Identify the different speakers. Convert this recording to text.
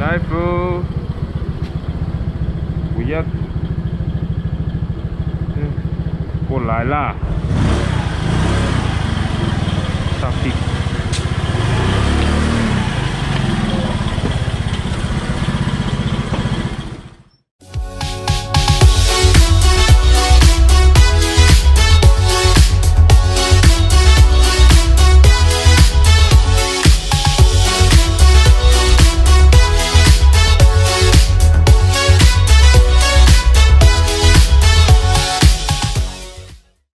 Speaker 1: Taifu Của giấc Của lại là Sao thịt